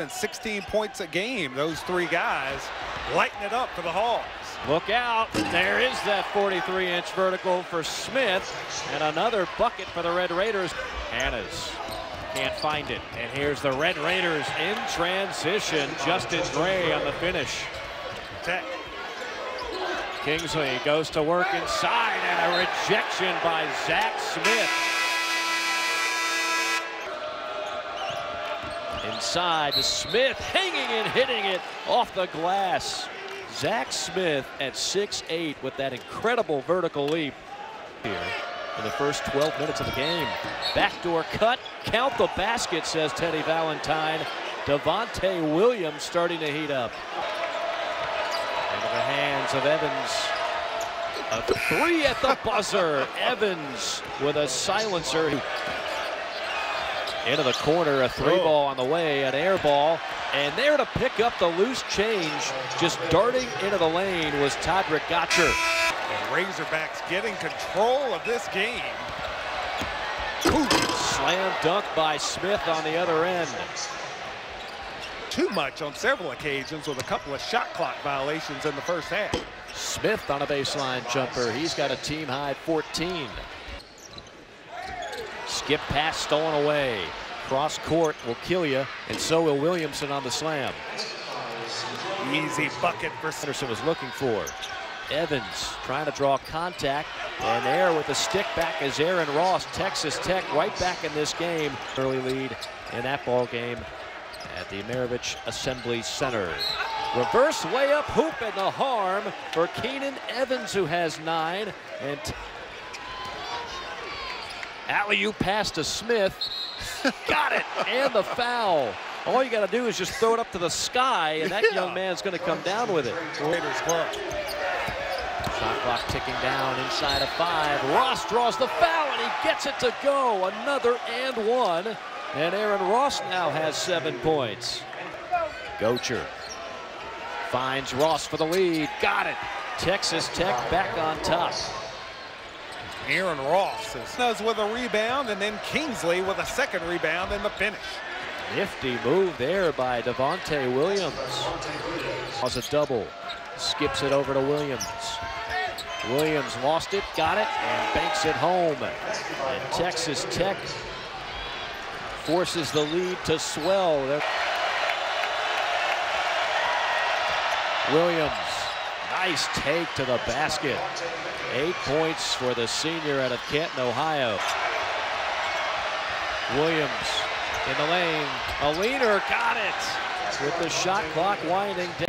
and 16 points a game. Those three guys lighting it up for the Hawks. Look out. There is that 43-inch vertical for Smith. And another bucket for the Red Raiders. Hannahs can't find it. And here's the Red Raiders in transition. Justin Gray on the finish. Tech. Kingsley goes to work inside and a rejection by Zach Smith. Inside to Smith, hanging and hitting it off the glass. Zach Smith at 6'8 with that incredible vertical leap here in the first 12 minutes of the game. Backdoor cut, count the basket, says Teddy Valentine. Devaugntah Williams starting to heat up. Into the hands of Evans. A three at the buzzer. Evans with a silencer. Into the corner, a three Oh. ball on the way, an air ball. And there to pick up the loose change, just darting into the lane was Todrick Gotcher. And Razorbacks getting control of this game. Slam dunk by Smith on the other end. Too much on several occasions with a couple of shot clock violations in the first half. Smith on a baseline jumper. He's got a team high 14. Skip pass stolen away. Cross court will kill you, and so will Williamson on the slam. Easy bucket for Anderson was looking for. Evans trying to draw contact, and there with the stick back is Aaron Ross. Texas Tech right back in this game. Early lead in that ball game at the Maravich Assembly Center. Reverse layup hoop and the harm for Keenan Evans, who has nine. And alley-oop pass to Smith. Got it, and the foul. All you got to do is just throw it up to the sky, and that Yeah. young man's going to come down with it. Raiders club. Shot clock ticking down inside of five. Ross draws the foul and he gets it to go. Another and one. And Aaron Ross now has seven points. Gotcher finds Ross for the lead. Got it. Texas Tech back on top. Aaron Ross is does with a rebound, and then Kingsley with a second rebound in the finish. Nifty move there by Devaugntah Williams. Was a double. Skips it over to Williams. Williams lost it, got it, and banks it home. And Texas Tech forces the lead to swell. Williams, nice take to the basket. Eight points for the senior out of Canton, Ohio. Williams in the lane. A leaner got it with the shot clock winding down.